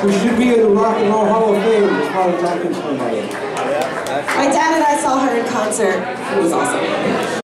who should be in the Rock and Roll Hall of Fame as My dad and I saw her in concert. It was awesome.